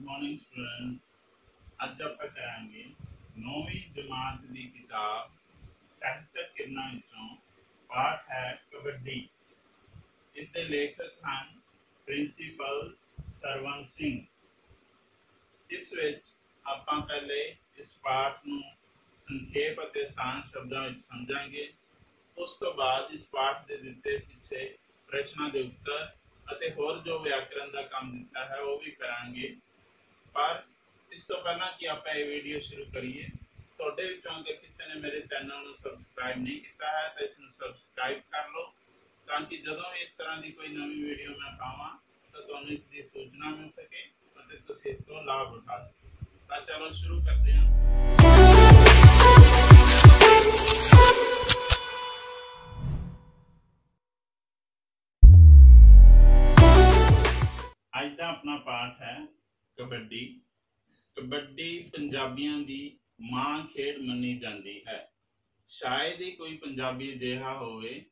Morning students, ਅੱਜ ਆਪਾਂ ਕਰਾਂਗੇ 9ਵੀਂ ਜਮਾਤ ਦੀ ਕਿਤਾਬ, ਸਾਹਿਤਕ ਕਿਰਨਾਂ ਵਿੱਚੋਂ ਪਾਠ ਹੈ ਕਬੱਡੀ। ਇਸ ਦੇ ਲੇਖਕ ਹਨ ਪ੍ਰਿੰਸੀਪਲ ਸਰਵਨ ਸਿੰਘ। ਇਸ ਵਿੱਚ ਆਪਾਂ ਪਹਿਲੇ ਇਸ ਪਾਠ ਨੂੰ ਸੰਖੇਪ ਅਤੇ ਆਸਾਨ ਸ਼ਬਦਾਂ ਵਿੱਚ ਸਮਝਾਂਗੇ। ਉਸ ਤੋਂ ਬਾਅਦ ਇਸ ਪਾਠ ਦੇ ਦਿੱਤੇ ਪਿੱਛੇ ਪ੍ਰਸ਼ਨਾਂ ਦੇ ਉੱਤਰ ਅਤੇ ਹੋਰ ਜੋ ਵਿਆਕਰਣ ਦਾ ਕੰਮ ਦਿੱਤਾ ਹੈ, ਉਹ ਵੀ ਕਰਾਂਗੇ। ਪਰ ਇਸ ਤੋਂ ਪਹਿਲਾਂ ਕਿ ਆਪਾਂ ਇਹ ਵੀਡੀਓ ਸ਼ੁਰੂ ਕਰੀਏ ਤੁਹਾਡੇ ਵਿੱਚੋਂ ਅਗਰ ਕਿਸੇ ਨੇ ਮੇਰੇ ਚੈਨਲ ਨੂੰ ਸਬਸਕ੍ਰਾਈਬ ਨਹੀਂ ਕੀਤਾ ਹੈ ਤਾਂ ਇਸ ਨੂੰ ਸਬਸਕ੍ਰਾਈਬ ਕਰ ਲਓ ਤਾਂ ਕਿ ਜਦੋਂ ਵੀ ਇਸ ਤਰ੍ਹਾਂ ਦੀ ਕੋਈ ਨਵੀਂ ਵੀਡੀਓ ਮੈਂ ਪਾਵਾਂ ਤਾਂ ਤੁਹਾਨੂੰ ਇਸ ਦੀ ਸੂਚਨਾ ਮਿਲ ਸਕੇ ਅਤੇ ਤੁਸੀਂ ਇਸ ਤੋਂ ਲਾਭ ਉਠਾ ਸਕੋ ਤਾਂ ਚਲੋ ਸ਼ੁਰੂ ਕਰਦੇ ਹਾਂ ਅੱਜ ਦਾ ਆਪਣਾ ਪਾਠ ਹੈ ਕਬੱਡੀ ਕਬੱਡੀ ਪੰਜਾਬੀਆਂ ਦੀ ਮਾਂ ਖੇਡ ਮੰਨੀ ਜਾਂਦੀ ਹੈ ਸ਼ਾਇਦ ਹੀ ਕੋਈ ਪੰਜਾਬੀ ਅਜਿਹਾ ਹੋਵੇ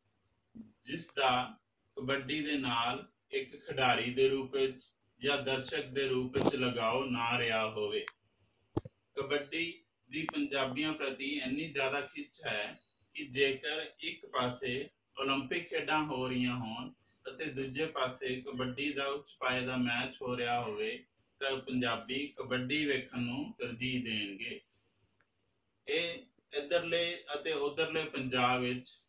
ਜਿਸ ਦਾ ਕਬੱਡੀ ਦੇ ਨਾਲ ਇੱਕ ਖਿਡਾਰੀ ਦੇ ਰੂਪ ਵਿੱਚ ਜਾਂ ਦਰਸ਼ਕ ਦੇ ਰੂਪ ਵਿੱਚ ਲਗਾਓ ਨਾ ਰਿਹਾ ਹੋਵੇ ਕਬੱਡੀ ਦੀ ਪੰਜਾਬੀਆਂ ਪ੍ਰਤੀ ਇੰਨੀ ਜ਼ਿਆਦਾ ਖਿੱਚ ਹੈ ਕਿ ਜੇਕਰ ਇੱਕ ਪਾਸੇ 올림픽 ਖੇਡਾਂ ਹੋ ਰਹੀਆਂ ਹੋਣ ਅਤੇ ਦੂਜੇ ਪਾਸੇ ਕਬੱਡੀ ਦਾ ਉੱਚ ਪਾਏ ਦਾ ਮੈਚ ਹੋ ਰਿਹਾ ਹੋਵੇ ਤਾਂ ਪੰਜਾਬੀ ਕਬੱਡੀ ਵੇਖਣ ਨੂੰ ਤਰਜੀਹ ਦੇਣਗੇ। ਇਹ ਇਧਰਲੇ ਅਤੇ ਉਧਰਲੇ ਪੰਜਾਬ ਵਿੱਚ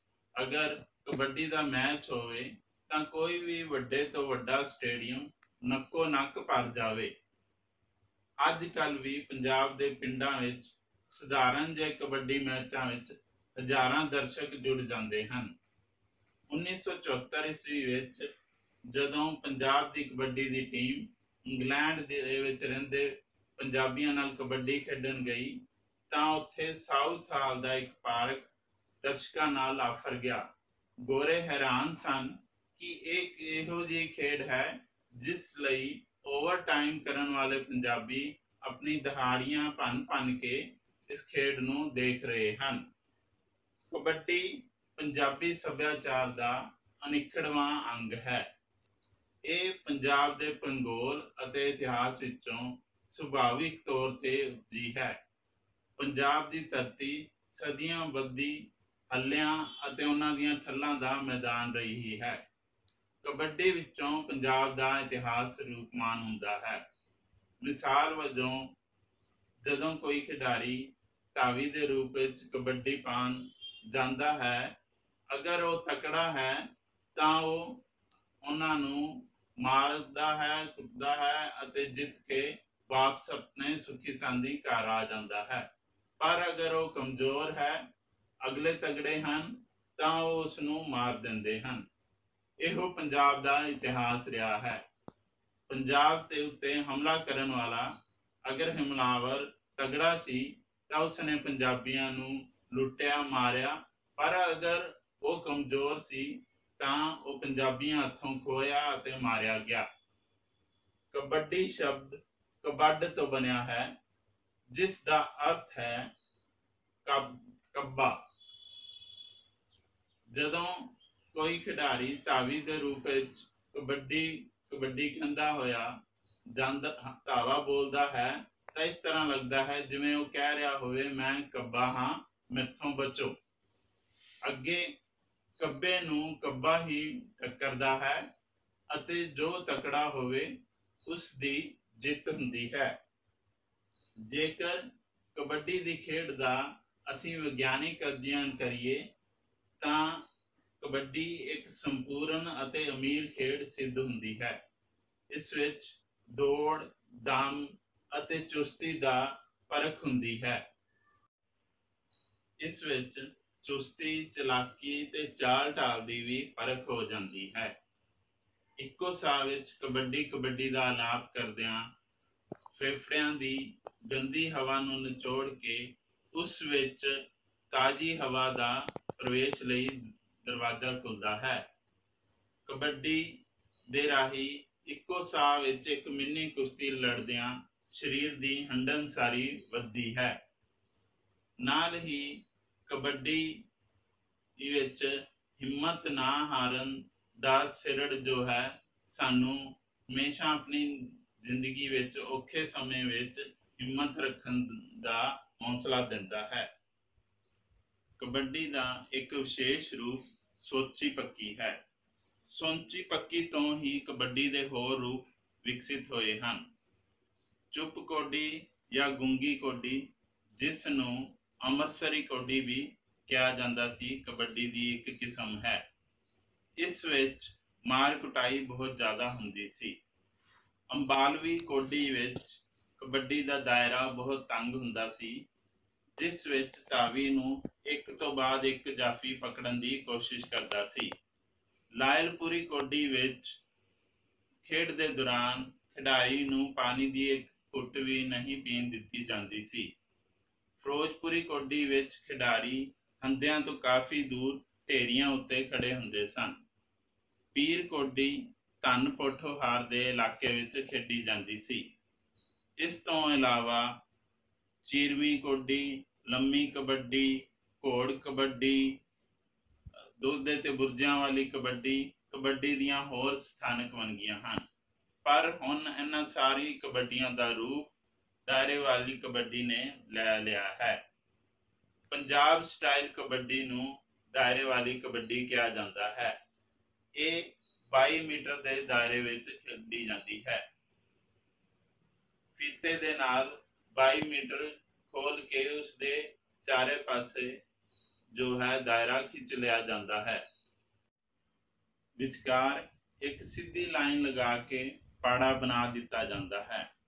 ਅਗਰ ਕਬੱਡੀ ਦਾ ਮੈਚ ਹੋਵੇ, ਤਾਂ ਕੋਈ ਵੀ ਵੱਡੇ ਤੋਂ ਵੱਡਾ ਸਟੇਡੀਅਮ ਨੱਕੋ ਨੱਕ ਭਰ ਜਾਵੇ। ਅੱਜ ਕੱਲ ਵੀ ਪੰਜਾਬ ਦੇ ਪਿੰਡਾਂ ਵਿੱਚ ਸਧਾਰਨ ਜਿਹੇ ਕਬੱਡੀ ਮੈਚਾਂ ਵਿੱਚ ਹਜ਼ਾਰਾਂ ਦਰਸ਼ਕ ਜੁੜ ਜਾਂਦੇ ਹਨ। 1974 ਈਸਵੀ ਵਿੱਚ ਜਦੋਂ ਪੰਜਾਬ ਦੀ ਕਬੱਡੀ ਦੀ ਟੀਮ ਇੰਗਲੈਂਡ ਦੇ ਵਿੱਚ ਰਹਿੰਦੇ ਪੰਜਾਬੀਆਂ ਨਾਲ ਕਬੱਡੀ ਖੇਡਣ ਗਈ, ਤਾਂ ਉੱਥੇ ਸਾਊਥ ਹਾਲ ਦਾ ਇੱਕ ਪਾਰਕ ਦਰਸ਼ਕਾਂ ਨਾਲ ਆਫਰ ਗਿਆ। ਗੋਰੇ ਹੈਰਾਨ ਸਨ ਕਿ ਇਹ ਇਹੋ ਜਿਹੀ ਖੇਡ ਹੈ, ਜਿਸ ਲਈ ਓਵਰ ਟਾਈਮ ਕਰਨ ਵਾਲੇ ਪੰਜਾਬੀ ਆਪਣੀ ਦਹਾੜੀਆਂ ਭੰਨ ਭੰਨ ਕੇ ਇਸ ਖੇਡ ਨੂੰ ਦੇਖ ਰਹੇ ਹਨ। ਕਬੱਡੀ ਪੰਜਾਬੀ ਸੱਭਿਆਚਾਰ ਦਾ ਅਨਿਖੜਵਾਂ ਅੰਗ ਹੈ। ਇਹ ਪੰਜਾਬ ਦੇ ਭੂਗੋਲ ਅਤੇ ਇਤਿਹਾਸ ਵਿੱਚੋਂ ਸੁਭਾਵਿਕ ਤੌਰ ਤੇ ਉਪਜੀ ਹੈ। ਪੰਜਾਬ ਦੀ ਧਰਤੀ ਸਦੀਆਂ ਬੱਧੀ ਹੱਲਿਆਂ ਅਤੇ ਉਹਨਾਂ ਦੀਆਂ ਠੱਲਾਂ ਦਾ ਮੈਦਾਨ ਰਹੀ ਹੈ। ਕਬੱਡੀ ਵਿੱਚੋਂ ਪੰਜਾਬ ਦਾ ਇਤਿਹਾਸ ਰੂਪਮਾਨ ਹੁੰਦਾ ਹੈ। ਮਿਸਾਲ ਵਜੋਂ ਜਦੋਂ ਕੋਈ ਖਿਡਾਰੀ ਧਾਵੀ ਦੇ ਰੂਪ ਵਿੱਚ ਕਬੱਡੀ ਪਾਣ ਜਾਂਦਾ ਹੈ, ਅਗਰ ਉਹ ਤਕੜਾ ਹੈ ਤਾਂ ਉਹ ਉਹਨਾਂ ਨੂੰ ਮਾਰਦਾ ਹੈ, ਕੁੱਟਦਾ ਹੈ ਅਤੇ ਜਿੱਤ ਕੇ ਵਾਪਸ ਆਪਣੇ ਸੁਖੀ ਸਾਂਦੀ ਘਰ ਆ ਜਾਂਦਾ ਹੈ। ਪਰ ਅਗਰ ਉਹ ਕਮਜ਼ੋਰ ਹੈ, ਅਗਲੇ ਤਗੜੇ ਹਨ, ਤਾਂ ਉਹ ਉਸ ਨੂੰ ਮਾਰ ਦਿੰਦੇ ਹਨ। ਇਹੋ ਪੰਜਾਬ ਦਾ ਇਤਿਹਾਸ ਰਿਹਾ ਹੈ। ਪੰਜਾਬ ਦੇ ਉੱਤੇ ਹਮਲਾ ਕਰਨ ਵਾਲਾ ਅਗਰ ਹਮਲਾਵਰ ਤਗੜਾ ਸੀ, ਤਾਂ ਉਸਨੇ ਪੰਜਾਬੀਆਂ ਨੂੰ ਲੁੱਟਿਆ, ਮਾਰਿਆ। ਪਰ ਅਗਰ ਉਹ ਕਮਜ਼ੋਰ ਸੀ ਤਾਂ ਉਹ ਪੰਜਾਬੀਆਂ ਹੱਥੋਂ ਖੋਇਆ ਅਤੇ ਮਾਰਿਆ ਗਿਆ। ਕਬੱਡੀ ਸ਼ਬਦ ਕਬੱਡ ਤੋਂ ਬਣਿਆ ਹੈ, ਜਿਸ ਦਾ ਅਰਥ ਹੈ ਕੱਬਾ ਜਦੋਂ ਕੋਈ ਖਿਡਾਰੀ ਧਾਵੀ ਦੇ ਰੂਪ ਵਿੱਚ ਕਬੱਡੀ ਕਬੱਡੀ ਕਹਿੰਦਾ ਹੋਇਆ, ਜਾਂਦਾ ਧਾਵਾ ਬੋਲਦਾ ਹੈ, ਤਾਂ ਇਸ ਤਰ੍ਹਾਂ ਲੱਗਦਾ ਹੈ ਜਿਵੇਂ ਉਹ ਕਹਿ ਰਿਹਾ ਹੋਵੇ, ਮੈਂ ਕੱਬਾ ਹਾਂ, ਮੈਥੋਂ ਬਚੋ। ਅੱਗੇ ਕੱਬੇ ਨੂੰ ਕੱਬਾ ਹੀ ਟੱਕਰਦਾ ਹੈ ਅਤੇ ਜੋ ਤਕੜਾ ਹੋਵੇ, ਉਸ ਦੀ ਜਿੱਤ ਹੁੰਦੀ ਹੈ। ਜੇਕਰ ਕਬੱਡੀ ਦੀ ਖੇਡ ਦਾ ਅਸੀਂ ਵਿਗਿਆਨਿਕ ਅਧਿਐਨ ਕਰੀਏ, ਤਾਂ ਕਬੱਡੀ ਇੱਕ ਸੰਪੂਰਨ ਅਤੇ ਅਮੀਰ ਖੇਡ ਸਿੱਧ ਹੁੰਦੀ ਹੈ। ਇਸ ਵਿੱਚ ਦੌੜ, ਦਮ ਅਤੇ ਚੁਸਤੀ ਦਾ ਪਰਖ ਹੁੰਦੀ ਹੈ। ਇਸ ਵਿੱਚ ਚੁਸਤੀ, ਚਲਾਕੀ ਤੇ ਚਾਲ ਢਾਲ ਦੀ ਵੀ ਪਰਖ ਹੋ ਜਾਂਦੀ ਹੈ। ਇੱਕੋ ਸਾਹ ਵਿੱਚ ਕਬੱਡੀ ਕਬੱਡੀ ਦਾ ਆਲਾਪ ਕਰਦਿਆਂ ਫੇਫੜਿਆਂ ਦੀ ਗੰਦੀ ਹਵਾ ਨੂੰ ਨਿਚੋੜ ਕੇ ਉਸ ਵਿੱਚ ਤਾਜ਼ੀ ਹਵਾ ਦਾ ਪ੍ਰਵੇਸ਼ ਲਈ ਦਰਵਾਜ਼ਾ ਖੁੱਲਦਾ ਹੈ। ਕਬੱਡੀ ਦੇ ਰਾਹੀਂ ਇੱਕੋ ਸਾਹ ਵਿੱਚ ਇੱਕ ਮਿੰਨੀ ਕੁਸ਼ਤੀ ਲੜਦਿਆਂ ਸਰੀਰ ਦੀ ਹੰਡਨਸਾਰੀ ਵੱਧਦੀ ਹੈ। ਨਾਲ ਹੀ ਕਬੱਡੀ ਵਿੱਚ ਹਿੰਮਤ ਨਾ ਹਾਰਨ ਦਾ ਸਿਰੜ ਜੋ ਹੈ, ਸਾਨੂੰ ਹਮੇਸ਼ਾ ਆਪਣੀ ਜ਼ਿੰਦਗੀ ਵਿੱਚ ਔਖੇ ਸਮੇਂ ਵਿੱਚ ਹਿੰਮਤ ਰੱਖਣ ਦਾ ਹੌਸਲਾ ਦਿੰਦਾ ਹੈ। ਕਬੱਡੀ ਦਾ ਇੱਕ ਵਿਸ਼ੇਸ਼ ਰੂਪ ਸੋਚੀ ਪੱਕੀ ਹੈ। ਸੋਚੀ ਪੱਕੀ ਤੋਂ ਹੀ ਕਬੱਡੀ ਦੇ ਹੋਰ ਰੂਪ ਵਿਕਸਿਤ ਹੋਏ ਹਨ। ਚੁੱਪ ਕੋਡੀ ਜਾਂ ਗੁੰਗੀ ਕੋਡੀ, ਜਿਸ ਨੂੰ ਅੰਮ੍ਰਿਤਸਰੀ ਕੋਡੀ ਵੀ ਕਿਹਾ ਜਾਂਦਾ ਸੀ, ਕਬੱਡੀ ਦੀ ਇੱਕ ਕਿਸਮ ਹੈ। ਇਸ ਵਿੱਚ ਮਾਰ ਕੁਟਾਈ ਬਹੁਤ ਜ਼ਿਆਦਾ ਹੁੰਦੀ ਸੀ। ਅੰਬਾਲਵੀ ਕੋਡੀ ਵਿੱਚ ਕਬੱਡੀ ਦਾ ਦਾਇਰਾ ਬਹੁਤ ਤੰਗ ਹੁੰਦਾ ਸੀ, ਜਿਸ ਵਿੱਚ ਧਾਵੀ ਨੂੰ ਇੱਕ ਤੋਂ ਬਾਅਦ ਇੱਕ ਜਾਫੀ ਪਕੜਨ ਦੀ ਕੋਸ਼ਿਸ਼ ਕਰਦਾ ਸੀ। ਲਾਇਲਪੁਰੀ ਕੋਡੀ ਵਿੱਚ ਖੇਡ ਦੇ ਦੌਰਾਨ ਖਿਡਾਰੀ ਨੂੰ ਪਾਣੀ ਦੀ ਇੱਕ ਘੁੱਟ ਵੀ ਨਹੀਂ ਪੀਣ ਦਿੱਤੀ ਜਾਂਦੀ ਸੀ। ਫਿਰੋਜ਼ਪੁਰੀ ਕੋਡੀ ਵਿੱਚ ਖਿਡਾਰੀ ਹੰਦਿਆਂ ਤੋਂ ਕਾਫੀ ਦੂਰ ਢੇਰੀਆਂ ਉੱਤੇ ਖੜੇ ਹੁੰਦੇ ਸਨ। ਪੀਰ ਕੋਡੀ ਧਨ ਪੋਠੋਹਾਰ ਦੇ ਇਲਾਕੇ ਵਿੱਚ ਖੇਡੀ ਜਾਂਦੀ ਸੀ। ਇਸ ਤੋਂ ਇਲਾਵਾ ਚੀਰਵੀ ਕੋਡੀ, ਲੰਮੀ ਕਬੱਡੀ, ਘੋੜ ਕਬੱਡੀ, ਦੁੱਧ ਤੇ ਬੁਰਜਿਆਂ ਵਾਲੀ ਕਬੱਡੀ ਕਬੱਡੀ ਦੀਆਂ ਹੋਰ ਸਥਾਨਕ ਵੰਨਗੀਆਂ ਹਨ। ਪਰ ਹੁਣ ਇਹਨਾਂ ਸਾਰੀ ਕਬੱਡੀਆਂ ਦਾ ਰੂਪ ਦਾਇਰੇ ਵਾਲੀ ਕਬੱਡੀ ਨੇ ਲੈ ਲਿਆ ਹੈ। ਪੰਜਾਬ ਸਟਾਈਲ ਕਬੱਡੀ ਨੂੰ ਦਾਇਰੇ ਵਾਲੀ ਕਬੱਡੀ ਕਿਹਾ ਜਾਂਦਾ ਹੈ। ਇਹ 22 ਮੀਟਰ ਦੇ ਦਾਇਰੇ ਵਿੱਚ ਖੇਡੀ ਜਾਂਦੀ ਹੈ। ਫੀਤੇ ਦੇ ਨਾਲ 22 ਮੀਟਰ ਖੋਲ ਕੇ ਉਸ ਦੇ ਚਾਰੇ ਪਾਸੇ ਜੋ ਹੈ ਦਾਇਰਾ ਖਿੱਚ ਲਿਆ ਜਾਂਦਾ ਹੈ। ਵਿਚਕਾਰ ਇੱਕ ਸਿੱਧੀ ਲਾਈਨ ਲਗਾ ਕੇ ਪਾੜਾ ਬਣਾ ਦਿੱਤਾ ਜਾਂਦਾ ਹੈ।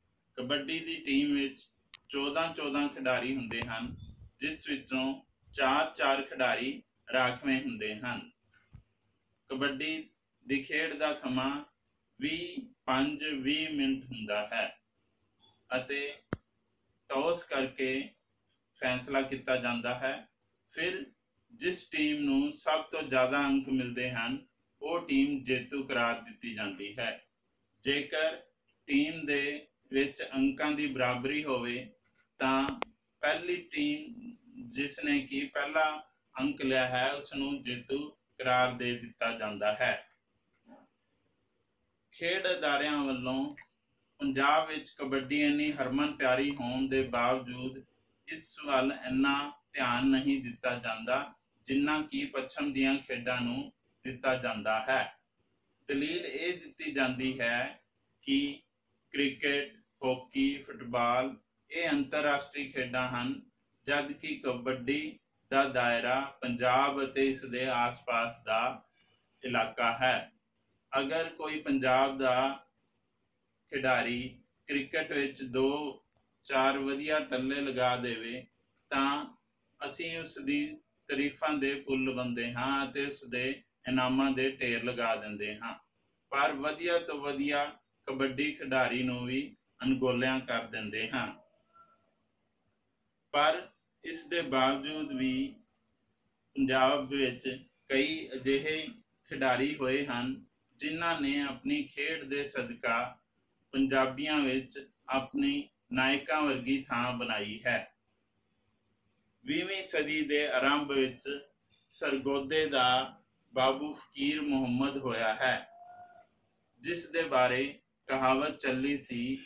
ਕਬੱਡੀ ਦੀ ਟੀਮ ਵਿੱਚ 14-14 ਖਿਡਾਰੀ ਹੁੰਦੇ ਹਨ, ਜਿਸ ਵਿੱਚੋਂ 4-4 ਖਿਡਾਰੀ ਰਾਖਵੇਂ ਹੁੰਦੇ ਹਨ। ਕਬੱਡੀ ਦੀ ਖੇਡ ਦਾ ਸਮਾਂ 20 5-20 ਮਿੰਟ ਹੁੰਦਾ ਹੈ ਅਤੇ ਟੌਸ ਕਰਕੇ ਫੈਸਲਾ ਕੀਤਾ ਜਾਂਦਾ ਹੈ। ਫਿਰ ਜਿਸ ਟੀਮ ਨੂੰ ਸਭ ਤੋਂ ਜ਼ਿਆਦਾ ਅੰਕ ਮਿਲਦੇ ਹਨ, ਉਹ ਟੀਮ ਜੇਤੂ ਕਰਾਰ ਦਿੱਤੀ ਜਾਂਦੀ ਹੈ। ਜੇਕਰ ਟੀਮ ਦੇ ਵਿੱਚ ਅੰਕਾਂ ਦੀ ਬਰਾਬਰੀ ਹੋਵੇ, ਤਾਂ ਪਹਿਲੀ ਟੀਮ ਜਿਸ ਨੇ ਕੀ ਪਹਿਲਾ ਅੰਕ ਲਿਆ ਹੈ ਉਸ ਨੂੰ ਜੇਤੂ ਕਰਾਰ ਦੇ ਦਿੱਤਾ ਜਾਂਦਾ ਹੈ। ਖੇਡ ਅਦਾਰਿਆਂ ਵੱਲੋਂ ਪੰਜਾਬ ਵਿੱਚ ਕਬੱਡੀ ਇੰਨੀ ਹਰਮਨ ਪਿਆਰੀ ਹੋਣ ਦੇ ਬਾਵਜੂਦ ਇਸ ਵੱਲ ਇੰਨਾ ਧਿਆਨ ਨਹੀਂ ਦਿੱਤਾ ਜਾਂਦਾ, ਜਿੰਨਾ ਕਿ ਪੱਛਮ ਦੀਆਂ ਖੇਡਾਂ ਨੂੰ ਦਿੱਤਾ ਜਾਂਦਾ ਹੈ। ਦਲੀਲ ਇਹ ਦਿੱਤੀ ਜਾਂਦੀ ਹੈ ਕਿ ਕ੍ਰਿਕਟ ਹਾਕੀ, ਫੁੱਟਬਾਲ ਇਹ ਅੰਤਰਰਾਸ਼ਟਰੀ ਖੇਡਾਂ ਹਨ, ਜਦ ਕਿ ਕਬੱਡੀ ਦਾ ਦਾਇਰਾ ਪੰਜਾਬ ਅਤੇ ਇਸ ਦੇ ਆਸ-ਪਾਸ ਦਾ ਇਲਾਕਾ ਹੈ। ਅਗਰ ਕੋਈ ਪੰਜਾਬ ਦਾ ਖਿਡਾਰੀ ਕ੍ਰਿਕਟ ਵਿੱਚ ਦੋ ਚਾਰ ਵਧੀਆ ਟੱਲੇ ਲਗਾ ਦੇਵੇ, ਤਾਂ ਅਸੀਂ ਉਸ ਦੀ ਤਾਰੀਫਾਂ ਦੇ ਪੁੱਲ ਬੰਦੇ ਹਾਂ ਅਤੇ ਉਸ ਦੇ ਇਨਾਮਾਂ ਦੇ ਢੇਰ ਲਗਾ ਦਿੰਦੇ ਹਾਂ। ਪਰ ਵਧੀਆ ਤੋਂ ਵਧੀਆ ਕਬੱਡੀ ਖਿਡਾਰੀ ਨੂੰ ਵੀ ਅਣਗੋਲਿਆਂ ਕਰ ਦਿੰਦੇ ਹਾਂ। ਪਰ ਇਸ ਦੇ ਬਾਵਜੂਦ ਵੀ ਪੰਜਾਬ ਵਿੱਚ ਕਈ ਅਜਿਹੇ ਖਿਡਾਰੀ ਹੋਏ ਹਨ, ਜਿਨ੍ਹਾਂ ਨੇ ਆਪਣੀ ਖੇਡ ਦੇ ਸਦਕਾ ਪੰਜਾਬੀਆਂ ਵਿੱਚ ਆਪਣੀ ਨਾਇਕਾਂ ਵਰਗੀ ਥਾਂ ਬਣਾਈ ਹੈ। 20ਵੀਂ ਸਦੀ ਦੇ ਆਰੰਭ ਵਿੱਚ ਸਰਗੋਦੇ ਦਾ ਬਾਬੂ ਫਕੀਰ ਮੁਹੰਮਦ ਹੋਇਆ ਹੈ, ਜਿਸ ਦੇ ਬਾਰੇ ਕਹਾਵਤ ਚੱਲੀ ਸੀ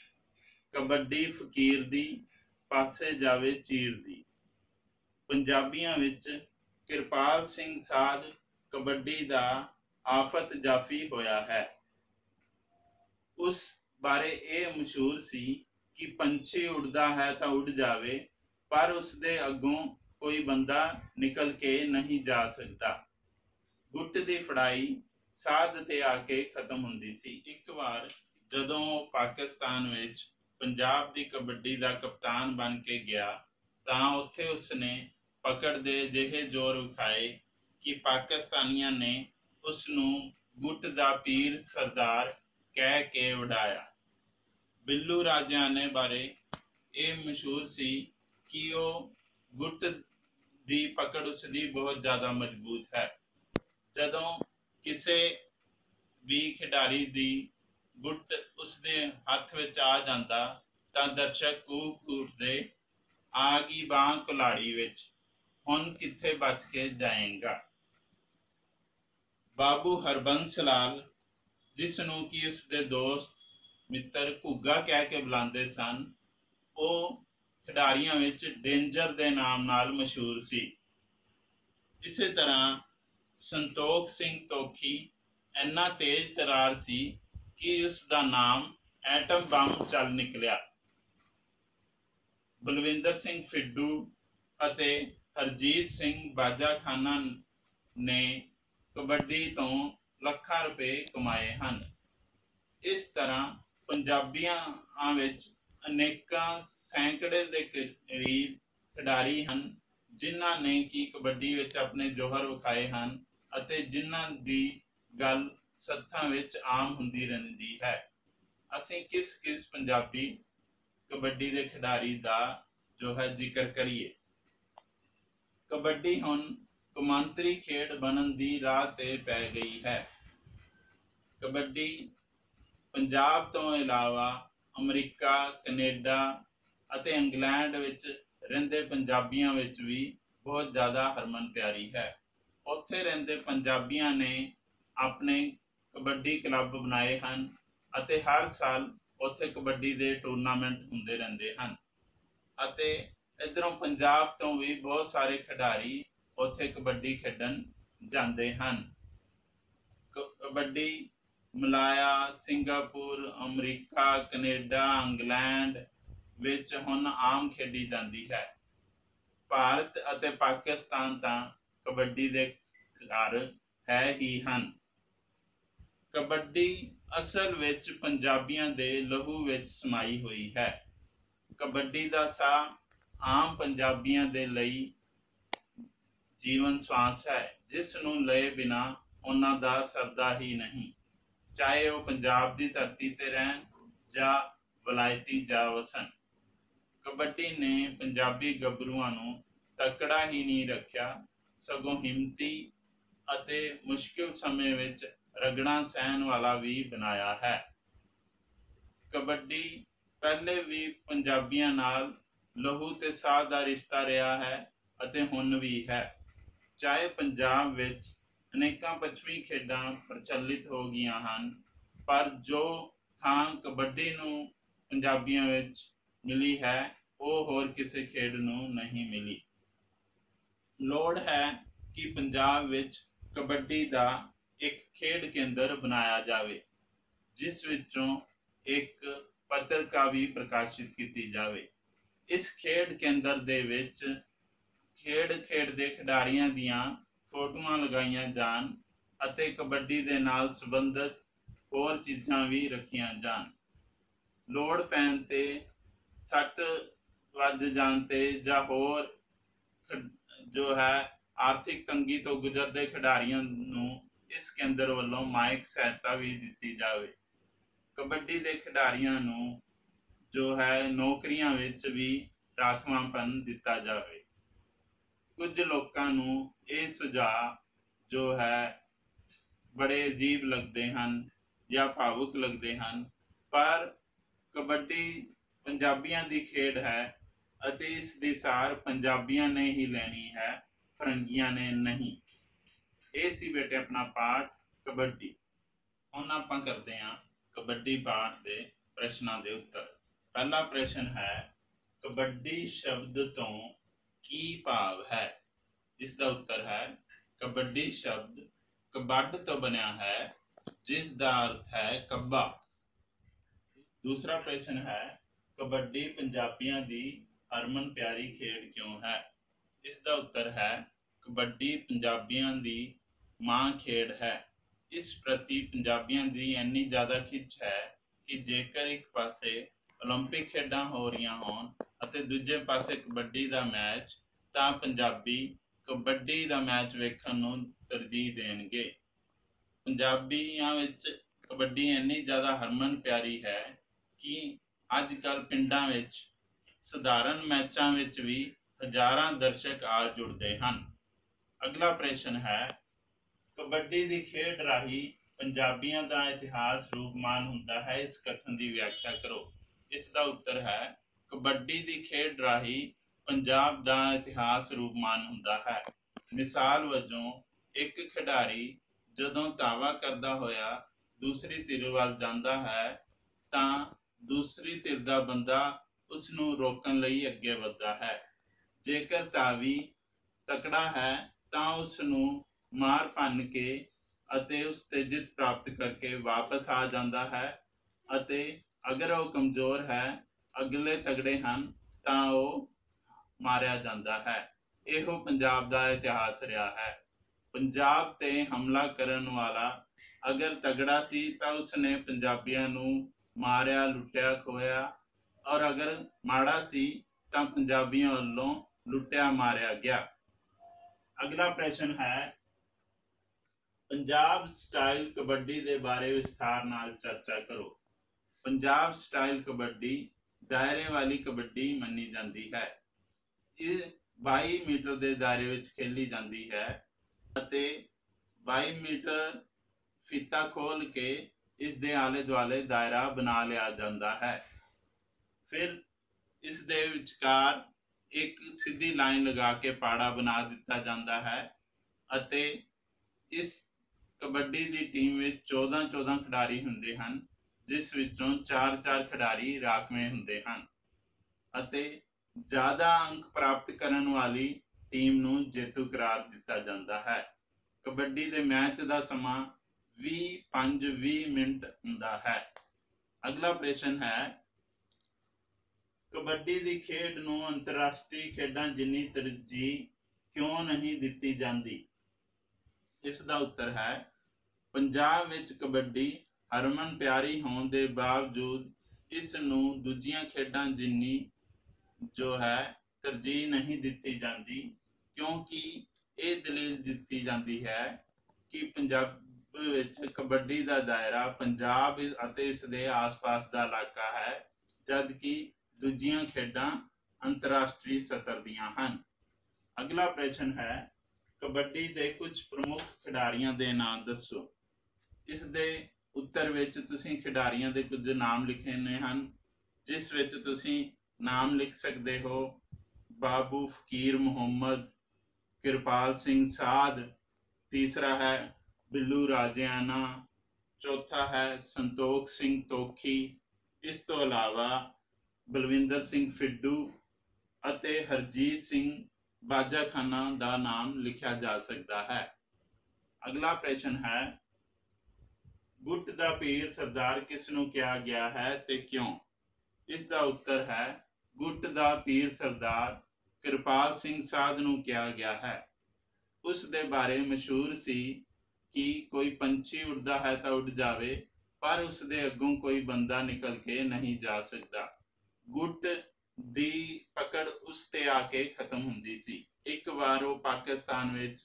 ਕਬੱਡੀ ਫਕੀਰ ਦੀ, ਪਾਸੇ ਜਾਵੇ ਚੀਰ ਦੀ। ਪੰਜਾਬੀਆਂ ਵਿੱਚ ਕਿਰਪਾਲ ਸਿੰਘ ਸਾਧ ਕਬੱਡੀ ਦਾ ਆਫਤ ਜਾਫੀ ਹੋਇਆ ਹੈ। ਉਸ ਬਾਰੇ ਇਹ ਮਸ਼ਹੂਰ ਸੀ ਕਿ ਪੰਛੀ ਉੜਦਾ ਹੈ ਤਾਂ ਉੱਡ ਜਾਵੇ, ਪਰ ਉਸ ਦੇ ਅੱਗੋਂ ਕੋਈ ਬੰਦਾ ਨਿਕਲ ਕੇ ਨਹੀਂ ਜਾ ਸਕਦਾ। ਗੁੱਟ ਦੀ ਫੜਾਈ ਸਾਧ ਤੇ ਆ ਕੇ ਖਤਮ ਹੁੰਦੀ ਸੀ। ਇੱਕ ਵਾਰ ਜਦੋਂ ਪਾਕਿਸਤਾਨ ਵਿੱਚ ਪੰਜਾਬ ਦੀ ਕਬੱਡੀ ਦਾ ਕਪਤਾਨ ਬਣ ਕੇ ਗਿਆ, ਤਾਂ ਉੱਥੇ ਉਸਨੇ ਪਕੜ ਦੇ ਜਿਹੇ ਜ਼ੋਰ ਵਿਖਾਏ ਕਿ ਪਾਕਿਸਤਾਨੀਆਂ ਨੇ ਉਸ ਨੂੰ ਗੁੱਟ ਦਾ ਪੀਰ ਸਰਦਾਰ ਕਹਿ ਕੇ ਵਡਾਇਆ। ਬਿੱਲੂ ਰਾਜਾਨੇ ਬਾਰੇ ਇਹ ਮਸ਼ਹੂਰ ਸੀ ਕਿ ਉਹ ਗੁੱਟ ਦੀ ਪਕੜ ਉਸ ਦੀ ਬਹੁਤ ਜ਼ਿਆਦਾ ਮਜ਼ਬੂਤ ਹੈ। ਜਦੋਂ ਕਿਸੇ ਵੀ ਖਿਡਾਰੀ ਦੀ ਗੁੱਟ ਉਸਦੇ ਹੱਥ ਵਿੱਚ ਆ ਜਾਂਦਾ, ਤਾਂ ਦਰਸ਼ਕ ਕੂਕ ਉੱਠਦੇ ਆ ਗਈ ਬਾਹ ਕੁਲਾੜੀ ਵਿੱਚ, ਹੁਣ ਕਿੱਥੇ ਬਚ ਕੇ ਜਾਏਗਾ? ਬਾਬੂ ਹਰਬੰਸ ਲਾਲ, ਜਿਸ ਨੂੰ ਕਿ ਉਸ ਦੇ ਦੋਸਤ ਮਿੱਤਰ ਘੁੱਗਾ ਕਹਿ ਕੇ ਬੁਲਾਉਂਦੇ ਸਨ, ਉਹ ਖਿਡਾਰੀਆਂ ਵਿੱਚ ਡੇਂਜਰ ਦੇ ਨਾਮ ਨਾਲ ਮਸ਼ਹੂਰ ਸੀ। ਇਸੇ ਤਰ੍ਹਾਂ ਸੰਤੋਖ ਸਿੰਘ ਤੋਖੀ ਇੰਨਾ ਤੇਜ਼ ਤਰਾਰ ਸੀ ਕਿ ਉਸ ਦਾ ਨਾਮ ਐਟਮ ਬੰਬ ਚੱਲ ਨਿਕਲਿਆ। ਬਲਵਿੰਦਰ ਸਿੰਘ ਫਿੱਡੂ ਅਤੇ ਹਰਜੀਤ ਸਿੰਘ ਬਾਜਾਖਾਨਾ ਨੇ ਕਬੱਡੀ ਤੋਂ ਲੱਖਾਂ ਰੁਪਏ ਕਮਾਏ ਹਨ। ਇਸ ਤਰ੍ਹਾਂ ਪੰਜਾਬੀਆਂ ਵਿੱਚ ਅਨੇਕਾਂ ਸੈਂਕੜੇ ਦੇ ਕਰੀਬ ਖਿਡਾਰੀ ਹਨ, ਜਿਨ੍ਹਾਂ ਨੇ ਕੀ ਕਬੱਡੀ ਵਿੱਚ ਆਪਣੇ ਜੋਹਰ ਵਿਖਾਏ ਹਨ ਅਤੇ ਜਿਨ੍ਹਾਂ ਦੀ ਗੱਲ ਸੱਥਾਂ ਵਿੱਚ ਆਮ ਹੁੰਦੀ ਰਹਿੰਦੀ ਹੈ। ਅਸੀਂ ਕਿਸ ਕਿਸ ਪੰਜਾਬੀ ਕਬੱਡੀ ਦੇ ਖਿਡਾਰੀ ਦਾ ਜੋ ਹੈ ਜ਼ਿਕਰ ਕਰੀਏ। ਕਬੱਡੀ ਹੁਣ ਕਮਾਂਤਰੀ ਖੇਡ ਬਣਨ ਦੀ ਰਾਹ ਤੇ ਪੈ ਗਈ ਹੈ। ਕਬੱਡੀ ਪੰਜਾਬ ਤੋਂ ਇਲਾਵਾ ਅਮਰੀਕਾ, ਕੈਨੇਡਾ ਅਤੇ ਇੰਗਲੈਂਡ ਵਿੱਚ ਰਹਿੰਦੇ ਪੰਜਾਬੀਆਂ ਵਿੱਚ ਵੀ ਬਹੁਤ ਜ਼ਿਆਦਾ ਹਰਮਨ ਪਿਆਰੀ ਹੈ। ਉੱਥੇ ਰਹਿੰਦੇ ਪੰਜਾਬੀਆਂ ਨੇ ਆਪਣੇ ਕਬੱਡੀ ਕਲੱਬ ਬਣਾਏ ਹਨ ਅਤੇ ਹਰ ਸਾਲ ਉੱਥੇ ਕਬੱਡੀ ਦੇ ਟੂਰਨਾਮੈਂਟ ਹੁੰਦੇ ਰਹਿੰਦੇ ਹਨ। ਅਤੇ ਇਧਰੋਂ ਪੰਜਾਬ ਤੋਂ ਵੀ ਬਹੁਤ ਸਾਰੇ ਖਿਡਾਰੀ ਉੱਥੇ ਕਬੱਡੀ ਖੇਡਣ ਜਾਂਦੇ ਹਨ। Kabaddi Malaya, Singapore, America, Canada, England ਵਿੱਚ ਹੁਣ ਆਮ ਖੇਡੀ ਜਾਂਦੀ ਹੈ। ਭਾਰਤ ਅਤੇ ਪਾਕਿਸਤਾਨ ਤਾਂ ਕਬੱਡੀ ਦੇ ਘਰ ਹੈ ਹੀ ਹਨ। ਕਬੱਡੀ ਅਸਲ ਵਿੱਚ ਪੰਜਾਬੀਆਂ ਦੇ ਲਹੂ ਵਿੱਚ ਸਮਾਈ ਹੋਈ ਹੈ। ਕਬੱਡੀ ਦਾ ਸਾਹ ਆਮ ਪੰਜਾਬੀਆਂ ਦੇ ਲਈ ਜੀਵਨ ਸਵਾਸ ਹੈ, ਜਿਸ ਨੂੰ ਲਏ ਬਿਨਾ ਉਹਨਾਂ ਦਾ ਸਰਦਾ ਹੀ ਨਹੀਂ। ਚਾਹੇ ਉਹ ਪੰਜਾਬ ਦੀ ਧਰਤੀ ਤੇ ਰਹਿਣ ਜਾਂ ਵਲਾਇਤੀ ਜਾ ਵਸਣ ਕਬੱਡੀ ਨੇ ਪੰਜਾਬੀ ਗੱਭਰੂਆਂ ਨੂੰ ਤਕੜਾ ਹੀ ਨਹੀਂ ਰੱਖਿਆ, ਸਗੋਂ ਹਿੰਮਤੀ ਅਤੇ ਮੁਸ਼ਕਿਲ ਸਮੇਂ ਵਿੱਚ ਰਗੜਾ ਸਹਿਣ ਵਾਲਾ ਵੀ ਬਣਾਇਆ ਹੈ। ਕਬੱਡੀ ਪਹਿਲੇ ਵੀ ਪੰਜਾਬੀਆਂ ਨਾਲ ਲਹੂ ਤੇ ਸਾਹ ਦਾ ਰਿਸ਼ਤਾ ਰਿਹਾ ਹੈ ਅਤੇ ਹੁਣ ਵੀ ਹੈ। ਚਾਹੇ ਪੰਜਾਬ ਵਿੱਚ ਅਨੇਕਾਂ ਪੱਛਮੀ ਖੇਡਾਂ ਪ੍ਰਚਲਿਤ ਹੋ ਗਈਆਂ ਹਨ, ਪਰ ਜੋ ਥਾਂ ਕਬੱਡੀ ਨੂੰ ਪੰਜਾਬੀਆਂ ਵਿੱਚ ਮਿਲੀ ਹੈ, ਉਹ ਹੋਰ ਕਿਸੇ ਖੇਡ ਨੂੰ ਨਹੀਂ ਮਿਲੀ। ਲੋੜ ਹੈ ਕਿ ਪੰਜਾਬ ਵਿੱਚ ਕਬੱਡੀ ਦਾ ਇੱਕ ਖੇਡ ਕੇਂਦਰ ਬਣਾਇਆ ਜਾਵੇ, ਜਿਸ ਵਿੱਚੋਂ ਇੱਕ ਪੱਤਰਕਾ ਵੀ ਪ੍ਰਕਾਸ਼ਿਤ ਕੀਤੀ ਜਾਵੇ। ਇਸ ਖੇਡ ਕੇਂਦਰ ਦੇ ਵਿੱਚ ਖੇਡ ਖੇਡਦੇ ਖਿਡਾਰੀਆਂ ਦੀਆਂ ਫੋਟੋਆਂ ਲਗਾਈਆਂ ਜਾਣ ਅਤੇ ਕਬੱਡੀ ਦੇ ਨਾਲ ਸੰਬੰਧਿਤ ਹੋਰ ਚੀਜ਼ਾਂ ਵੀ ਰੱਖੀਆਂ ਜਾਣ। ਲੋੜ ਪੈਣ ਤੇ ਸੱਟ ਵੱਜ ਜਾਣ ਤੇ ਜਾਂ ਹੋਰ ਜੋ ਹੈ, ਆਰਥਿਕ ਤੰਗੀ ਤੋਂ ਗੁਜ਼ਰਦੇ ਖਿਡਾਰੀਆਂ ਨੂੰ ਇਸ ਕੇਂਦਰ ਵੱਲੋਂ ਮਾਇਕ ਸਹਾਇਤਾ ਵੀ ਦਿੱਤੀ ਜਾਵੇ। ਕਬੱਡੀ ਦੇ ਖਿਡਾਰੀਆਂ ਨੂੰ ਜੋ ਹੈ, ਨੌਕਰੀਆਂ ਵਿੱਚ ਵੀ ਰਾਖਵਾਂਪਨ ਦਿੱਤਾ ਜਾਵੇ। ਕੁਝ ਲੋਕਾਂ ਨੂੰ ਇਹ ਸੁਝਾਅ ਜੋ ਹੈ, ਬੜੇ ਅਜੀਬ ਲੱਗਦੇ ਹਨ ਜਾਂ ਭਾਵੁਕ ਲੱਗਦੇ ਹਨ, ਪਰ ਕਬੱਡੀ ਪੰਜਾਬੀਆਂ ਦੀ ਖੇਡ ਹੈ ਅਤੇ ਇਸ ਦੀ ਸਾਰ ਪੰਜਾਬੀਆਂ ਨੇ ਹੀ ਲੈਣੀ ਹੈ, ਫਰੰਗੀਆਂ ਨੇ ਨਹੀਂ। ਇਹ ਸੀ ਬੇਟੇ ਆਪਣਾ ਪਾਠ ਕਬੱਡੀ। ਹੁਣ ਆਪਾਂ ਕਰਦੇ ਹਾਂ ਕਬੱਡੀ ਪਾਠ ਦੇ ਪ੍ਰਸ਼ਨਾਂ ਦੇ ਉੱਤਰ। ਪਹਿਲਾ ਪ੍ਰਸ਼ਨ ਹੈ, ਕਬੱਡੀ ਸ਼ਬਦ ਤੋਂ ਕੀ ਭਾਵ ਹੈ? ਇਸ ਦਾ ਉੱਤਰ ਹੈ, ਕਬੱਡੀ ਸ਼ਬਦ ਕਬੱਡ ਤੋਂ ਬਣਿਆ ਹੈ, ਜਿਸ ਦਾ ਅਰਥ ਹੈ ਕੱਬਾ। ਦੂਸਰਾ ਪ੍ਰਸ਼ਨ ਹੈ, ਕਬੱਡੀ ਪੰਜਾਬੀਆਂ ਦੀ ਹਰਮਨ ਪਿਆਰੀ ਖੇਡ ਕਿਉਂ ਹੈ? ਇਸ ਦਾ ਉੱਤਰ ਹੈ, ਕਬੱਡੀ ਪੰਜਾਬੀਆਂ ਦੀ ਮਾਂ ਖੇਡ ਹੈ ਇਸ ਪ੍ਰਤੀ ਪੰਜਾਬੀਆਂ ਦੀ ਇੰਨੀ ਜ਼ਿਆਦਾ ਖਿੱਚ ਹੈ ਕਿ ਜੇਕਰ ਇੱਕ ਪਾਸੇ 올림픽 ਖੇਡਾਂ ਹੋ ਰਹੀਆਂ ਹੋਣ ਅਤੇ ਦੂਜੇ ਪਾਸੇ ਕਬੱਡੀ ਦਾ ਮੈਚ ਤਾਂ ਪੰਜਾਬੀ ਕਬੱਡੀ ਦਾ ਮੈਚ ਵੇਖਣ ਨੂੰ ਤਰਜੀਹ ਦੇਣਗੇ ਪੰਜਾਬੀਆਂ ਵਿੱਚ ਕਬੱਡੀ ਇੰਨੀ ਜ਼ਿਆਦਾ ਹਰਮਨ ਪਿਆਰੀ ਹੈ ਕਿ ਅੱਜ ਕੱਲ ਪਿੰਡਾਂ ਵਿੱਚ ਸਧਾਰਨ ਮੈਚਾਂ ਵਿੱਚ ਵੀ ਹਜ਼ਾਰਾਂ ਦਰਸ਼ਕ ਆ ਜੁੜਦੇ ਹਨ ਅਗਲਾ ਪ੍ਰਸ਼ਨ ਹੈ ਕਬੱਡੀ ਦੀ ਖੇਡ ਰਾਹੀਂ ਪੰਜਾਬੀਆਂ ਦਾ ਇਤਿਹਾਸ ਰੂਪਮਾਨ ਹੁੰਦਾ ਹੈ, ਇਸ ਕਥਨ ਦੀ ਵਿਆਖਿਆ ਕਰੋ। ਇਸ ਦਾ ਉੱਤਰ ਹੈ, ਕਬੱਡੀ ਦੀ ਖੇਡ ਰਾਹੀਂ ਪੰਜਾਬ ਦਾ ਇਤਿਹਾਸ ਰੂਪਮਾਨ ਹੁੰਦਾ ਹੈ। ਮਿਸਾਲ ਵਜੋਂ ਇੱਕ ਖਿਡਾਰੀ ਜਦੋਂ ਤਾਵਾ ਕਰਦਾ ਹੋਇਆ ਦੂਸਰੀ ਧਿਰ ਵੱਲ ਜਾਂਦਾ ਹੈ, ਤਾਂ ਦੂਸਰੀ ਧਿਰ ਦਾ ਬੰਦਾ ਉਸ ਨੂੰ ਰੋਕਣ ਲਈ ਅੱਗੇ ਵੱਧਦਾ ਹੈ। ਜੇਕਰ ਤਾਵੀ ਤਕੜਾ ਹੈ, ਤਾਂ ਉਸ ਨੂੰ ਮਾਰ ਭੰਨ ਕੇ ਅਤੇ ਉਸ ਤੇ ਪ੍ਰਾਪਤ ਕਰਕੇ ਵਾਪਸ ਆ ਜਾਂਦਾ ਹੈ ਅਤੇ ਅਗਰ ਉਹ ਕਮਜ਼ੋਰ ਹੈ, ਅਗਲੇ ਤਗੜੇ ਹਨ, ਤਾਂ ਉਹ ਮਾਰਿਆ ਜਾਂਦਾ ਹੈ। ਇਹੋ ਪੰਜਾਬ ਦਾ ਇਤਿਹਾਸ ਰਿਹਾ ਹੈ। ਪੰਜਾਬ ਤੇ ਹਮਲਾ ਕਰਨ ਵਾਲਾ ਅਗਰ ਤਗੜਾ ਸੀ ਤਾਂ ਉਸਨੇ ਪੰਜਾਬੀਆਂ ਨੂੰ ਮਾਰਿਆ, ਲੁੱਟਿਆ ਖੋਇਆ ਔਰ ਅਗਰ ਮਾੜਾ ਸੀ ਤਾਂ ਪੰਜਾਬੀਆਂ ਵੱਲੋਂ ਲੁੱਟਿਆ, ਮਾਰਿਆ ਗਿਆ। ਅਗਲਾ ਪ੍ਰਸ਼ਨ ਹੈ ਪੰਜਾਬ ਸਟਾਈਲ ਕਬੱਡੀ ਦੇ ਬਾਰੇ ਵਿਸਥਾਰ ਨਾਲ ਚਰਚਾ ਕਰੋ। ਪੰਜਾਬ ਸਟਾਈਲ ਕਬੱਡੀ ਦਾਇਰੇ ਵਾਲੀ ਕਬੱਡੀ ਮੰਨੀ ਜਾਂਦੀ ਹੈ। ਇਹ 22 ਮੀਟਰ ਦੇ ਦਾਇਰੇ ਵਿੱਚ ਖੇਲੀ ਜਾਂਦੀ ਹੈ ਅਤੇ 22 ਮੀਟਰ ਫੀਤਾ ਖੋਲ ਕੇ ਇਸ ਦੇ ਆਲੇ ਦੁਆਲੇ ਦਾਇਰਾ ਬਣਾ ਲਿਆ ਜਾਂਦਾ ਹੈ। ਫਿਰ ਇਸ ਦੇ ਵਿਚਕਾਰ ਇੱਕ ਸਿੱਧੀ ਲਾਈਨ ਲਗਾ ਕੇ ਪਾੜਾ ਬਣਾ ਦਿੱਤਾ ਜਾਂਦਾ ਹੈ ਅਤੇ ਇਸ ਕਬੱਡੀ ਦੀ ਟੀਮ ਵਿੱਚ 14 14 ਖਿਡਾਰੀ ਹੁੰਦੇ ਹਨ, ਜਿਸ ਵਿੱਚੋਂ 4-4 ਖਿਡਾਰੀ ਰਾਖਵੇਂ ਹੁੰਦੇ ਹਨ ਅਤੇ ਜ਼ਿਆਦਾ ਅੰਕ ਪ੍ਰਾਪਤ ਕਰਨ ਵਾਲੀ ਟੀਮ ਨੂੰ ਜੇਤੂ ਕਰਾਰ ਦਿੱਤਾ ਜਾਂਦਾ ਹੈ। ਕਬੱਡੀ ਦੇ ਮੈਚ ਦਾ ਸਮਾਂ 20-5-20 ਮਿੰਟ ਹੁੰਦਾ ਹੈ। ਅਗਲਾ ਪ੍ਰਸ਼ਨ ਹੈ, ਕਬੱਡੀ ਦੀ ਖੇਡ ਨੂੰ ਅੰਤਰਰਾਸ਼ਟਰੀ ਖੇਡਾਂ ਜਿੰਨੀ ਤਰਜੀਹ ਕਿਉਂ ਨਹੀਂ ਦਿੱਤੀ ਜਾਂਦੀ? ਇਸ ਦਾ ਉੱਤਰ ਹੈ ਪੰਜਾਬ ਵਿੱਚ ਕਬੱਡੀ ਹਰਮਨ ਪਿਆਰੀ ਹੋਣ ਦੇ ਬਾਵਜੂਦ ਇਸ ਨੂੰ ਦੂਜੀਆਂ ਖੇਡਾਂ ਜਿੰਨੀ ਜੋ ਹੈ ਤਰਜੀਹ ਨਹੀਂ ਦਿੱਤੀ ਜਾਂਦੀ, ਕਿਉਂਕਿ ਇਹ ਦਲੀਲ ਦਿੱਤੀ ਜਾਂਦੀ ਹੈ ਕਿ ਪੰਜਾਬ ਵਿੱਚ ਕਬੱਡੀ ਦਾ ਦਾਇਰਾ ਪੰਜਾਬ ਅਤੇ ਇਸ ਦੇ ਆਸ-ਪਾਸ ਦਾ ਇਲਾਕਾ ਹੈ ਜਦ ਕਿ ਦੂਜੀਆਂ ਖੇਡਾਂ ਅੰਤਰਰਾਸ਼ਟਰੀ ਸਤਰ ਦੀਆਂ ਹਨ। ਅਗਲਾ ਪ੍ਰਸ਼ਨ ਹੈ, ਕਬੱਡੀ ਦੇ ਕੁਝ ਪ੍ਰਮੁੱਖ ਖਿਡਾਰੀਆਂ ਦੇ ਨਾਮ ਦੱਸੋ। ਇਸ ਦੇ ਉੱਤਰ ਵਿੱਚ ਤੁਸੀਂ ਖਿਡਾਰੀਆਂ ਦੇ ਕੁਝ ਨਾਮ ਲਿਖੇ ਨੇ ਹਨ, ਜਿਸ ਵਿੱਚ ਤੁਸੀਂ ਨਾਮ ਲਿਖ ਸਕਦੇ ਹੋ, ਬਾਬੂ ਫਕੀਰ ਮੁਹੰਮਦ, ਕਿਰਪਾਲ ਸਿੰਘ ਸਾਧ, ਤੀਸਰਾ ਹੈ ਬਿੱਲੂ ਰਾਜਿਆਨਾ ਚੌਥਾ ਹੈ ਸੰਤੋਖ ਸਿੰਘ ਤੋਖੀ, ਇਸ ਤੋਂ ਇਲਾਵਾ ਬਲਵਿੰਦਰ ਸਿੰਘ ਫਿੱਡੂ ਅਤੇ ਹਰਜੀਤ ਸਿੰਘ ਬਾਜਾਖਾਨਾ ਦਾ ਨਾਮ ਲਿਖਿਆ ਜਾ ਸਕਦਾ ਹੈ। ਅਗਲਾ ਪ੍ਰਸ਼ਨ ਹੈ ਗੁੱਟ ਦਾ ਪੀਰ ਸਰਦਾਰ ਕਿਸ ਨੂੰ ਕਿਹਾ ਗਿਆ ਹੈ ਤੇ ਕਿਉਂ? ਇਸ ਦਾ ਉੱਤਰ ਹੈ, ਗੁੱਟ ਦਾ ਪੀਰ ਸਰਦਾਰ ਕਿਰਪਾਲ ਸਿੰਘ ਸਾਧ ਨੂੰ ਕਿਹਾ ਗਿਆ ਹੈ। ਉਸ ਦੇ ਬਾਰੇ ਮਸ਼ਹੂਰ ਸੀ ਕਿ ਕੋਈ ਪੰਛੀ ਉੱਡਦਾ ਹੈ ਤਾਂ ਉੱਡ ਜਾਵੇ, ਪਰ ਉਸ ਦੇ ਅੱਗੋਂ ਕੋਈ ਬੰਦਾ ਨਿਕਲ ਕੇ ਨਹੀਂ ਜਾ ਸਕਦਾ। ਗੁੱਟ ਦੀ ਪਕੜ ਉਸ ਤੇ ਆ ਕੇ ਖਤਮ ਹੁੰਦੀ ਸੀ। ਇੱਕ ਵਾਰ ਉਹ ਪਾਕਿਸਤਾਨ ਵਿੱਚ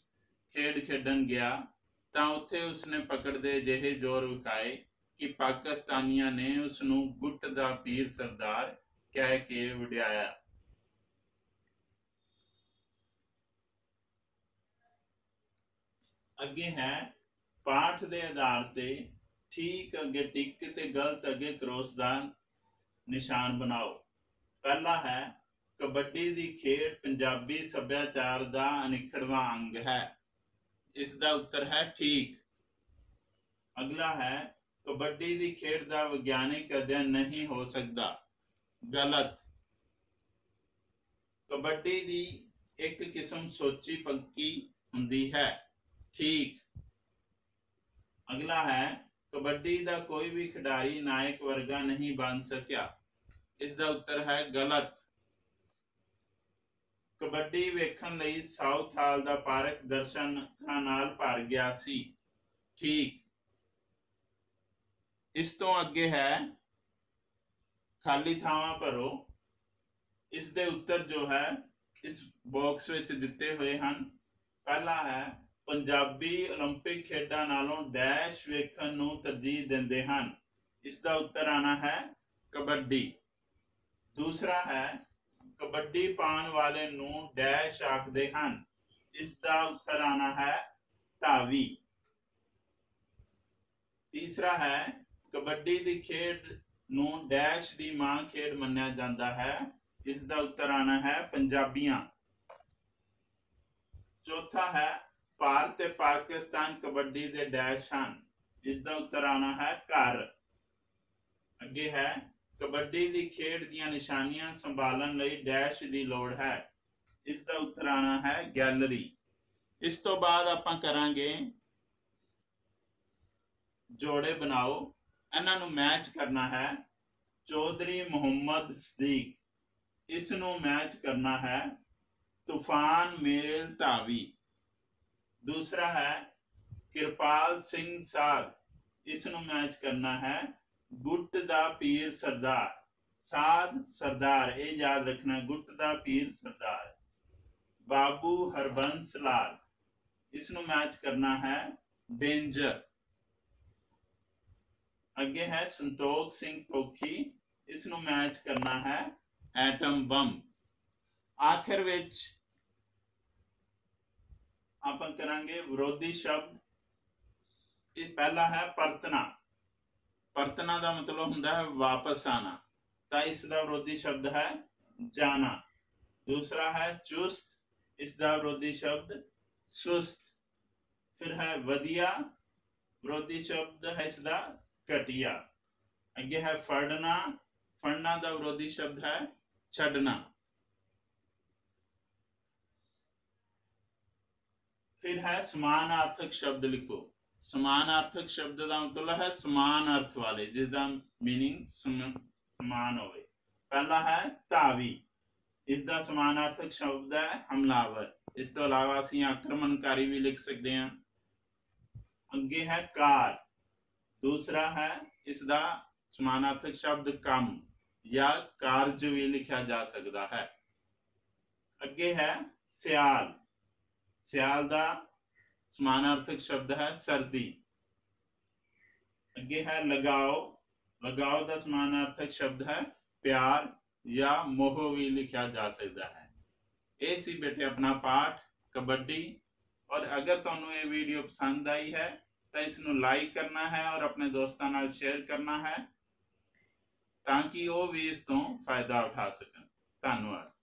ਖੇਡ ਖੇਡਣ ਗਿਆ ਤਾਂ ਉੱਥੇ ਉਸਨੇ ਪਕੜ ਦੇ ਜਿਹੇ ਜ਼ੋਰ ਵਿਖਾਏ ਕਿ ਪਾਕਿਸਤਾਨੀਆਂ ਨੇ ਉਸ ਨੂੰ ਗੁੱਟ ਦਾ ਪੀਰ ਸਰਦਾਰ ਕਹਿ ਕੇ ਵਡਿਆਇਆ। ਅੱਗੇ ਹੈ, ਪਾਠ ਦੇ ਆਧਾਰ ਤੇ ਠੀਕ ਅੱਗੇ ਟਿਕ ਤੇ ਗਲਤ ਅੱਗੇ ਕ੍ਰੋਸ ਦਾ ਨਿਸ਼ਾਨ ਬਣਾਓ। ਪਹਿਲਾ ਹੈ, ਕਬੱਡੀ ਦੀ ਖੇਡ ਪੰਜਾਬੀ ਸੱਭਿਆਚਾਰ ਦਾ ਅਨਿਖੜਵਾਂ ਅੰਗ ਹੈ। ਇਸ ਦਾ ਉੱਤਰ ਹੈ ਠੀਕ। ਅਗਲਾ ਹੈ, ਕਬੱਡੀ ਦੀ ਖੇਡ ਦਾ ਵਿਗਿਆਨਿਕ ਅਧਿਐਨ ਨਹੀਂ ਹੋ ਸਕਦਾ। ਗਲਤ। ਕਬੱਡੀ ਦੀ ਇੱਕ ਕਿਸਮ ਸੋਚੀ ਪੱਕੀ ਹੁੰਦੀ ਹੈ। ਠੀਕ। ਅਗਲਾ ਹੈ, ਕਬੱਡੀ ਦਾ ਕੋਈ ਵੀ ਖਿਡਾਰੀ ਨਾਇਕ ਵਰਗਾ ਨਹੀਂ ਬਣ ਸਕਿਆ। ਇਸ ਦਾ ਉੱਤਰ ਹੈ ਗਲਤ। ਕਬੱਡੀ ਵੇਖਣ ਲਈ ਸਾਊਥ ਹਾਲ ਦਾ ਪਾਰਕ ਦਰਸ਼ਕਾਂ ਨਾਲ ਭਰ ਗਿਆ ਸੀ ਠੀਕ ਇਸ ਤੋਂ ਅੱਗੇ ਹੈ ਖਾਲੀ ਥਾਵਾਂ ਭਰੋ ਇਸ ਦੇ ਉੱਤਰ ਜੋ ਹੈ ਇਸ ਬਾਕਸ ਵਿੱਚ ਦਿੱਤੇ ਹੋਏ ਹਨ ਪਹਿਲਾ ਹੈ ਪੰਜਾਬੀ 올림픽 ਖੇਡਾਂ ਨਾਲੋਂ ਡੈਸ਼ ਵੇਖਣ ਨੂੰ ਤਰਜੀਹ ਦਿੰਦੇ ਹਨ ਇਸ ਦਾ ਉੱਤਰ ਆਣਾ ਹੈ ਕਬੱਡੀ ਦੂਸਰਾ ਹੈ ਕਬੱਡੀ ਪਾਉਣ ਵਾਲੇ ਨੂੰ ਡੈਸ਼ ਆਖਦੇ ਹਨ। ਇਸ ਦਾ ਉੱਤਰ ਆਣਾ ਹੈ ਧਾਵੀ। ਤੀਸਰਾ ਹੈ, ਕਬੱਡੀ ਦੀ ਖੇਡ ਨੂੰ ਡੈਸ਼ ਦੀ ਮਾਂ ਖੇਡ ਮੰਨਿਆ ਜਾਂਦਾ ਹੈ। ਇਸ ਦਾ ਉੱਤਰ ਆਣਾ ਹੈ ਪੰਜਾਬੀਆਂ। ਚੌਥਾ ਹੈ, ਭਾਰਤ ਤੇ ਪਾਕਿਸਤਾਨ ਕਬੱਡੀ ਦੇ ਡੈਸ਼ ਹਨ। ਇਸ ਦਾ ਉੱਤਰ ਆਣਾ ਹੈ ਘਰ। ਅੱਗੇ ਹੈ ਕਬੱਡੀ ਦੀ ਖੇਡ ਦੀਆਂ ਨਿਸ਼ਾਨੀਆਂ ਸੰਭਾਲਣ ਲਈ ਡੈਸ਼ ਦੀ ਲੋੜ ਹੈ। ਇਸ ਦਾ ਉੱਤਰ ਆਣਾ ਹੈ ਗੈਲਰੀ। ਇਸ ਤੋਂ ਬਾਅਦ ਆਪਾਂ ਕਰਾਂਗੇ ਜੋੜੇ ਬਣਾਓ। ਇਹਨਾਂ ਨੂੰ ਮੈਚ ਕਰਨਾ ਹੈ। ਚੌਧਰੀ ਮੁਹੰਮਦ ਸਦੀਕ। ਇਸ ਨੂੰ ਮੈਚ ਕਰਨਾ ਹੈ ਤੂਫਾਨ ਮੇਲ ਧਾਵੀ। ਦੂਸਰਾ ਹੈ ਕਿਰਪਾਲ ਸਿੰਘ ਸਾਧ। ਇਸ ਨੂੰ ਮੈਚ ਕਰਨਾ ਹੈ ਗੁੱਟ ਦਾ ਪੀਰ ਸਰਦਾਰ। ਸਾਧ ਸਰਦਾਰ, ਇਹ ਯਾਦ ਰੱਖਣਾ, ਗੁੱਟ ਦਾ ਪੀਰ ਸਰਦਾਰ। ਬਾਬੂ ਹਰਬੰਸ ਲਾਲ ਇਸ ਨੂੰ ਮੈਚ ਕਰਨਾ ਹੈ ਡੇਂਜਰ ਅੱਗੇ ਹੈ ਸੰਤੋਖ ਸਿੰਘ ਤੋਖੀ ਇਸ ਨੂੰ ਮੈਚ ਕਰਨਾ ਹੈ ਐਟਮ ਬੰਬ ਆਖਰ ਵਿੱਚ ਆਪਾਂ ਕਰਾਂਗੇ ਵਿਰੋਧੀ ਸ਼ਬਦ। ਇਹ ਪਹਿਲਾ ਹੈ ਪਰਤਨਾ ਪਰਤਨਾ ਦਾ ਮਤਲਬ ਹੁੰਦਾ ਹੈ ਵਾਪਸ ਆਣਾ ਤਾਂ ਇਸ ਦਾ ਵਿਰੋਧੀ ਸ਼ਬਦ ਹੈ ਜਾਣਾ ਦੂਸਰਾ ਹੈ ਚੁਸਤ ਇਸ ਦਾ ਵਿਰੋਧੀ ਸ਼ਬਦ ਸੁਸਤ ਫਿਰ ਹੈ ਵਧੀਆ ਵਿਰੋਧੀ ਸ਼ਬਦ ਹੈ ਇਸ ਦਾ ਘਟੀਆ ਅੱਗੇ ਹੈ ਫੜਨਾ ਫੜਨਾ ਦਾ ਵਿਰੋਧੀ ਸ਼ਬਦ ਹੈ ਛੱਡਣਾ ਫਿਰ ਹੈ ਸਮਾਨਾਰਥਕ ਸ਼ਬਦ ਲਿਖੋ ਸਮਾਨਾਰਥਕ ਸ਼ਬਦ ਦਾ ਮਤਲਬ ਹੈ ਸਮਾਨ ਅਰਥ ਵਾਲੇ ਜਿਸ ਦਾ मीनिंग ਸਮਾਨ ਹੋਵੇ ਪਹਿਲਾ ਹੈ ਧਾਵੀ ਇਸ ਦਾ ਸਮਾਨਾਰਥਕ ਸ਼ਬਦ ਹੈ ਹਮਲਾਵਰ ਇਸ ਤੋਂ ਇਲਾਵਾ ਅਸੀਂ ਆਕਰਮਣਕਾਰੀ ਵੀ ਲਿਖ ਸਕਦੇ ਹਾਂ ਅੱਗੇ ਹੈ ਕਾਰ ਦੂਸਰਾ ਹੈ ਇਸ ਦਾ ਸਮਾਨਾਰਥਕ ਸ਼ਬਦ ਕੰਮ ਜਾਂ ਕਾਰਜ ਵੀ ਲਿਖਿਆ ਜਾ ਸਕਦਾ ਹੈ ਅੱਗੇ ਹੈ ਸਿਆਲ ਸਿਆਲ ਦਾ ਸਮਾਨਾਰਥਕ ਸ਼ਬਦ ਹੈ ਸਰਦੀ। ਅੱਗੇ ਹੈ ਲਗਾਓ। ਲਗਾਓ ਦਾ ਸਮਾਨਾਰਥਕ ਸ਼ਬਦ ਹੈ ਪਿਆਰ ਜਾਂ ਮੋਹ ਵੀ ਲਿਖਿਆ ਜਾ ਸਕਦਾ ਹੈ। ਇਹ ਸੀ ਬੇਟੇ ਆਪਣਾ ਪਾਠ, ਕਬੱਡੀ। ਔਰ ਅਗਰ ਤੁਹਾਨੂੰ ਇਹ ਵੀਡੀਓ ਪਸੰਦ ਆਈ ਹੈ, ਤਾਂ ਇਸ ਨੂੰ ਲਾਈਕ ਕਰਨਾ ਹੈ ਔਰ ਆਪਣੇ ਦੋਸਤਾਂ ਨਾਲ ਸ਼ੇਅਰ ਕਰਨਾ ਹੈ, ਤਾਂ ਕਿ ਉਹ ਵੀ ਇਸ ਤੋਂ ਫਾਇਦਾ ਉਠਾ ਸਕਣ। ਧੰਨਵਾਦ।